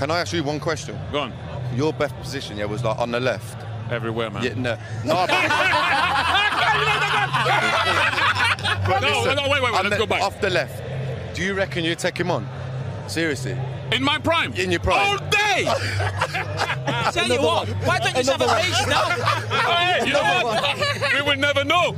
Can I ask you one question? Go on. Your best position, yeah, was like on the left. Everywhere, man. Yeah, no, no, but, No, no, wait, wait, wait, let's go back. Off the left. Do you reckon you take him on? Seriously? In my prime. In your prime. All day. Tell you what, why don't you have a face now? Hey, you know what? We will never know.